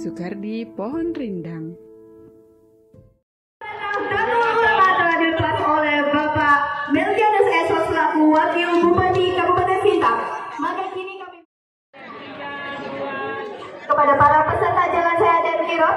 Sukardi Pohon Rindang. Oleh Bapak Melkiades Esos selaku Wakil Bupati Kabupaten Sintang. Maka kini kami kepada para peserta jalan sehat dan kirot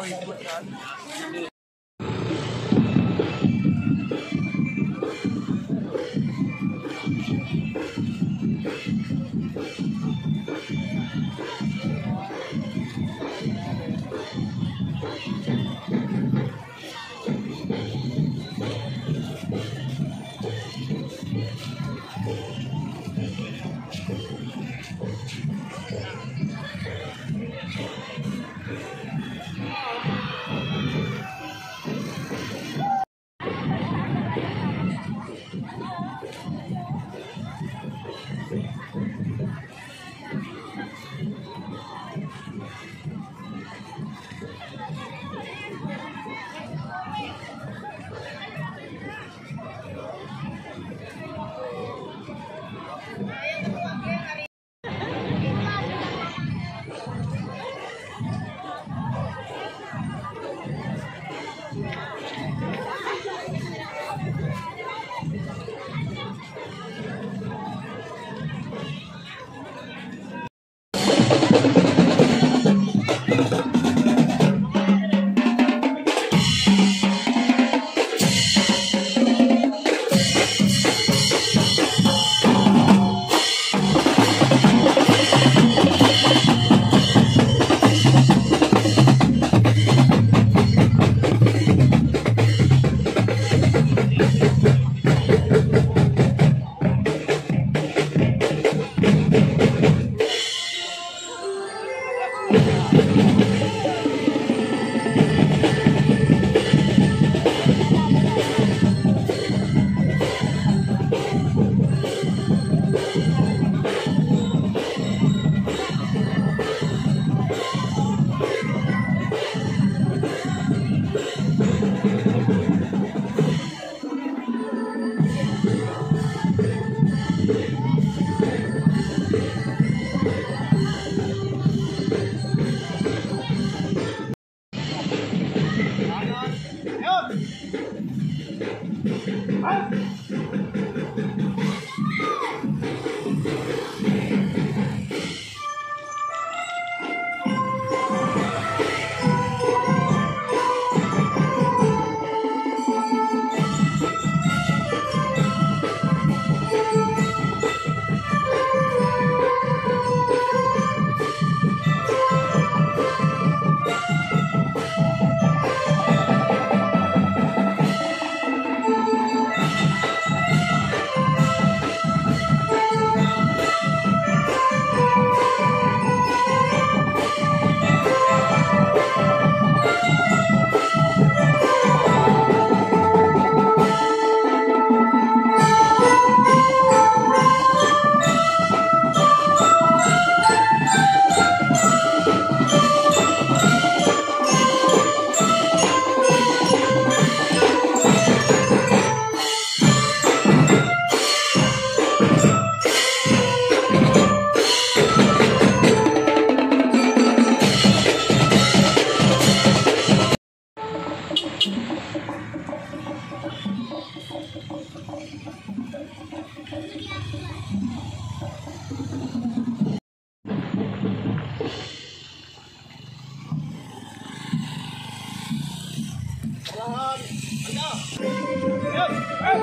Mau. 好了啊哎呀哎哎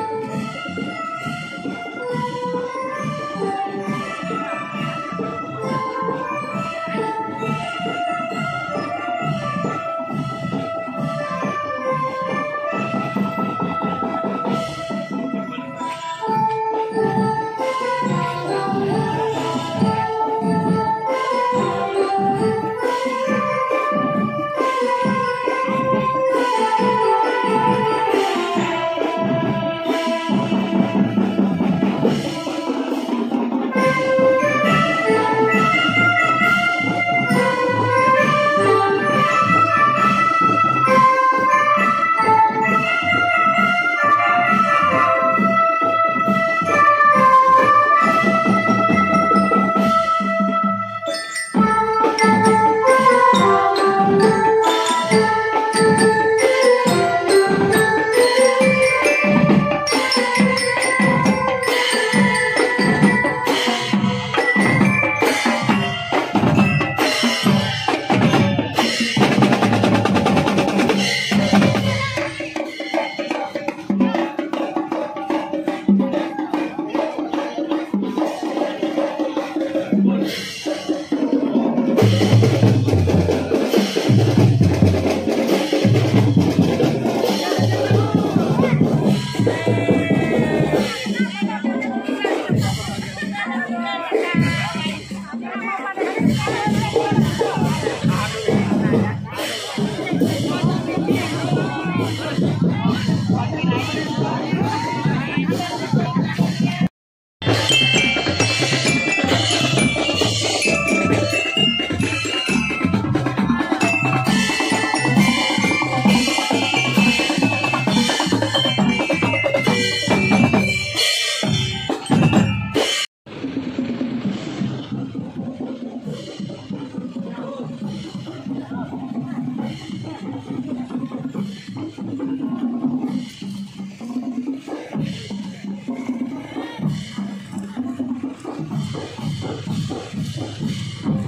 I'm sorry.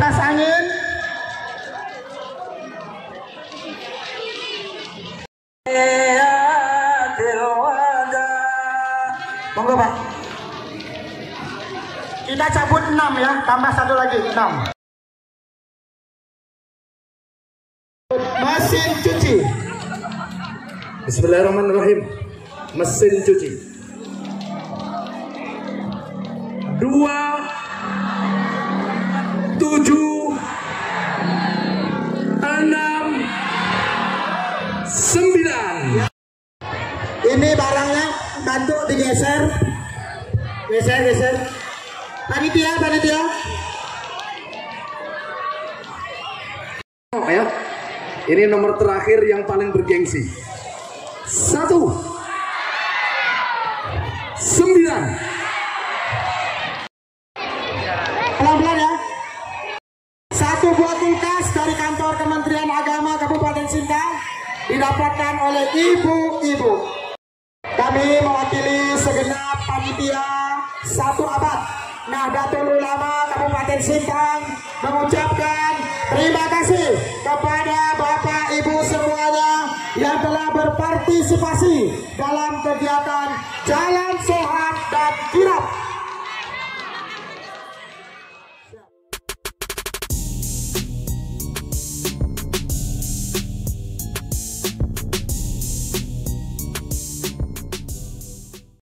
Kipas angin. Monggo pak. Kita cabut 6 ya tambah satu lagi 6 mesin cuci. Bismillahirrahmanirrahim. Mesin cuci. Dua ini barangnya bantu digeser geser geser panitia panitia Oh, ya. Ini nomor terakhir yang paling bergengsi. Satu. Satu abad. Nahdlatul Ulama Kabupaten Sintang mengucapkan terima kasih kepada Bapak Ibu semuanya yang telah berpartisipasi dalam kegiatan Jalan Sosial